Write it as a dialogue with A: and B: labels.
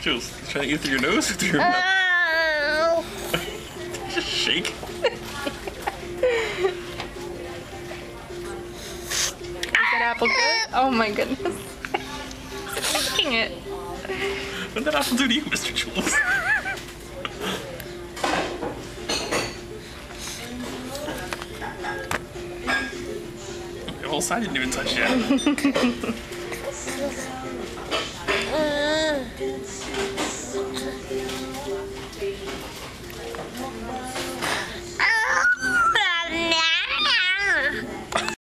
A: Jules, trying to eat through your nose or through your mouth?
B: Oh.
A: Just shake.
B: Is that apple good? Oh my goodness. Shaking it.
A: What did that apple do to you, Mr. Jules? the whole side didn't even touch yet.